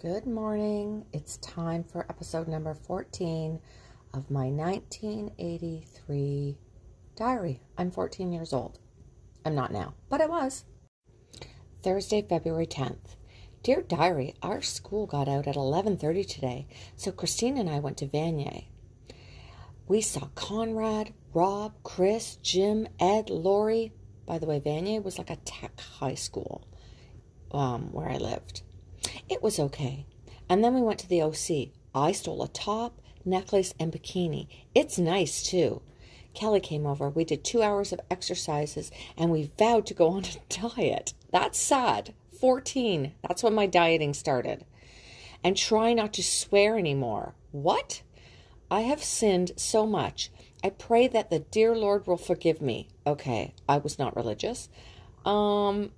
Good morning. It's time for episode number 14 of my 1983 diary. I'm 14 years old. I'm not now, but I was. Thursday, February 10th. Dear diary, our school got out at 11:30 today, so Christine and I went to Vanier. We saw Conrad, Rob, Chris, Jim, Ed, Lori. By the way, Vanier was like a tech high school um, where I lived. It was okay. And then we went to the OC. I stole a top, necklace, and bikini. It's nice too. Kelly came over. We did two hours of exercises and we vowed to go on a diet. That's sad. 14. That's when my dieting started. And try not to swear anymore. What? I have sinned so much. I pray that the dear Lord will forgive me. Okay, I was not religious. Um,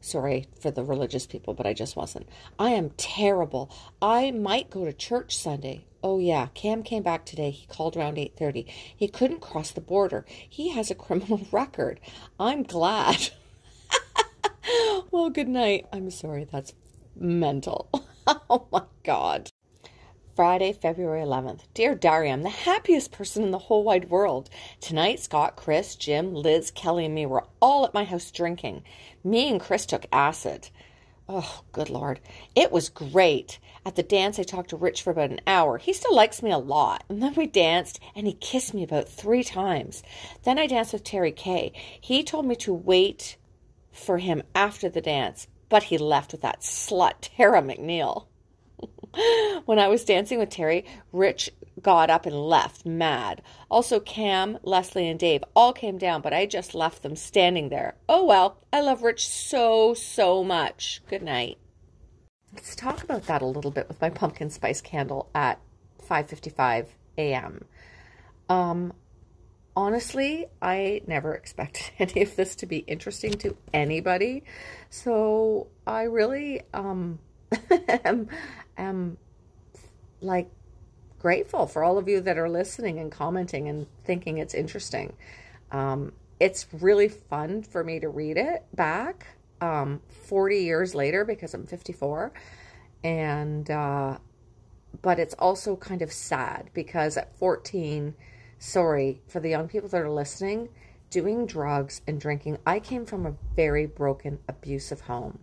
Sorry for the religious people, but I just wasn't. I am terrible. I might go to church Sunday. Oh yeah, Cam came back today. He called around 8:30. He couldn't cross the border. He has a criminal record. I'm glad. well, good night. I'm sorry. That's mental. oh my god. Friday, February 11th. Dear Diary, I'm the happiest person in the whole wide world. Tonight, Scott, Chris, Jim, Liz, Kelly, and me were all at my house drinking. Me and Chris took acid. Oh, good Lord. It was great. At the dance, I talked to Rich for about an hour. He still likes me a lot. And then we danced, and he kissed me about three times. Then I danced with Terry Kay. He told me to wait for him after the dance, but he left with that slut, Tara McNeil. when I was dancing with Terry, Rich got up and left, mad. Also, Cam, Leslie, and Dave all came down, but I just left them standing there. Oh well, I love Rich so, so much. Good night. Let's talk about that a little bit with my pumpkin spice candle at 5:55 a.m. Um, honestly, I never expected any of this to be interesting to anybody, so I really um am am like grateful for all of you that are listening and commenting and thinking it's interesting. Um, it's really fun for me to read it back um, 40 years later because I'm 54. And, uh, but it's also kind of sad because at 14, sorry, for the young people that are listening, doing drugs and drinking, I came from a very broken, abusive home.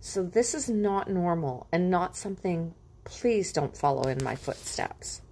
So this is not normal and not something, please don't follow in my footsteps.